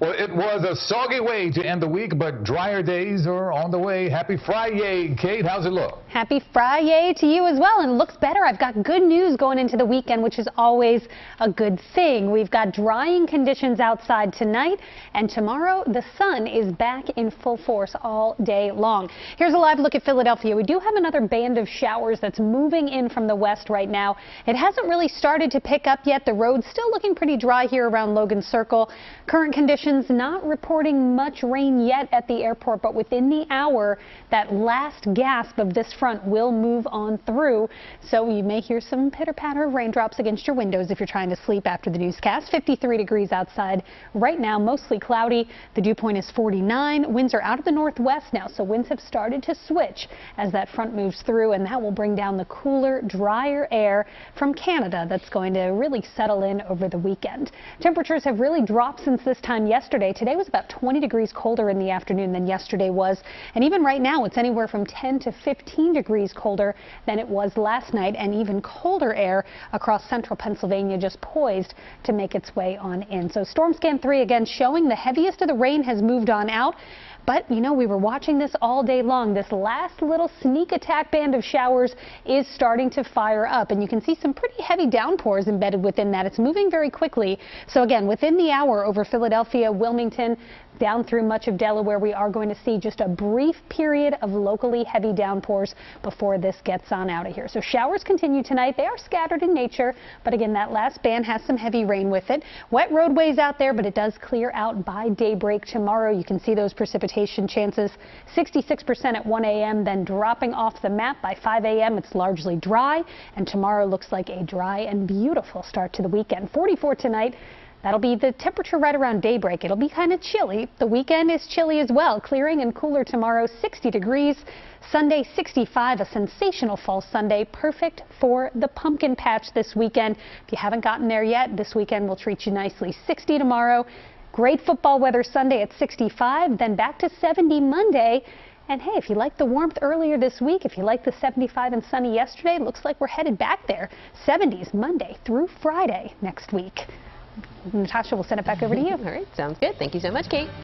Well, it was a soggy way to end the week, but drier days are on the way. Happy Friday, Kate. How's it look? Happy Friday to you as well, and looks better. I've got good news going into the weekend, which is always a good thing. We've got drying conditions outside tonight, and tomorrow the sun is back in full force all day long. Here's a live look at Philadelphia. We do have another band of showers that's moving in from the west right now. It hasn't really started to pick up yet. The road's still looking pretty dry here around Logan Circle. Current conditions not reporting much rain yet at the airport, but within the hour, that last gasp of this front will move on through. So you may hear some pitter patter of raindrops against your windows if you're trying to sleep after the newscast. 53 degrees outside right now, mostly cloudy. The dew point is 49. Winds are out of the northwest now, so winds have started to switch as that front moves through, and that will bring down the cooler, drier air from Canada that's going to really settle in over the weekend. Temperatures have really dropped since this time yesterday yesterday. Today was about 20 degrees colder in the afternoon than yesterday was. And even right now, it's anywhere from 10 to 15 degrees colder than it was last night. And even colder air across central Pennsylvania just poised to make its way on in. So Storm Scan 3 again showing the heaviest of the rain has moved on out. But, you know, we were watching this all day long. This last little sneak attack band of showers is starting to fire up. And you can see some pretty heavy downpours embedded within that. It's moving very quickly. So, again, within the hour over Philadelphia, Wilmington, down through much of Delaware, we are going to see just a brief period of locally heavy downpours before this gets on out of here. So showers continue tonight. They are scattered in nature, but again, that last band has some heavy rain with it. Wet roadways out there, but it does clear out by daybreak tomorrow. You can see those precipitation chances 66% at 1 a.m., then dropping off the map by 5 a.m. It's largely dry, and tomorrow looks like a dry and beautiful start to the weekend. 44 tonight. That'll be the temperature right around daybreak. It'll be kind of chilly. The weekend is chilly as well. Clearing and cooler tomorrow, 60 degrees. Sunday, 65, a sensational fall Sunday. Perfect for the pumpkin patch this weekend. If you haven't gotten there yet, this weekend will treat you nicely. 60 tomorrow. Great football weather Sunday at 65, then back to 70 Monday. And hey, if you like the warmth earlier this week, if you like the 75 and sunny yesterday, looks like we're headed back there. 70s Monday through Friday next week. Natasha we'll send it back over to you. All right, sounds good. Thank you so much, Kate.